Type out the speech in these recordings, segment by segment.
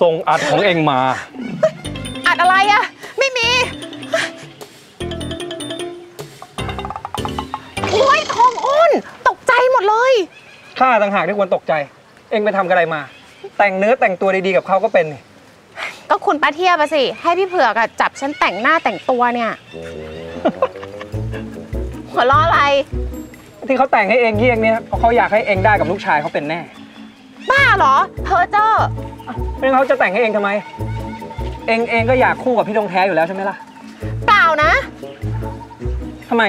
ส่งอัดของเองมา อัดอะไรอะไม่มีโอ้ยทองอ้นตกใจหมดเลยข้าต่างหากที่ควรตกใจ เองไปทำอะไรมา แต่งเนื้อแต่งตัวดีๆกับเขาก็เป็นนี่ก็คุณป้าเทียบอะสิ ให้พี่เผือกอะจับฉันแต่งหน้าแต่งตัวเนี่ย หัวล้ออะไร ที่เขาแต่งให้เองเยี่ยงเนี่ยเพราะเขาอยากให้เองได้กับลูกชายเขาเป็นแน่ บ้าเหรอเพอเจอร์ ไม่งั้นเขาจะแต่งให้เองทำไม เองเองก็อยากคู่กับพี่ธงแท้อยู่แล้วใช่ไหมล่ะเปล่านะทำไม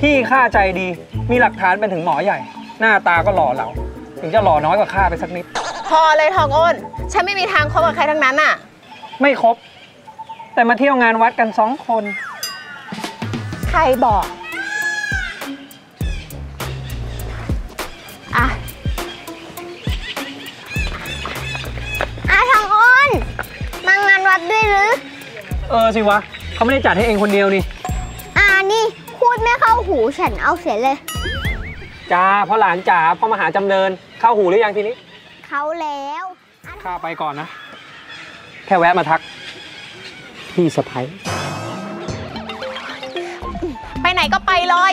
พี่ข้าใจดี มีหลักฐานเป็นถึงหมอใหญ่ หน้าตาก็หล่อเหลาถึงจะหล่อน้อยกว่าข้าไปสักนิด พอเลยทองอ้น ฉันไม่มีทางคบกับใครทั้งนั้นอะไม่ครบ แต่มาเที่ยวงานวัดกันสองคน ใครบอก วัดด้วยหรือ เออสิวะเขาไม่ได้จัดให้เองคนเดียวนี่ อ่านี่พูดไม่เข้าหูฉันเอาเสียเลยจ้าพ่อหลานจ๋าพ่อมหาจำเนินเข้าหูหรือยังทีนี้ เขาแล้วอะข้าไปก่อนนะ แค่แวะมาทัก พี่สะพ้ยไปไหนก็ไปเลย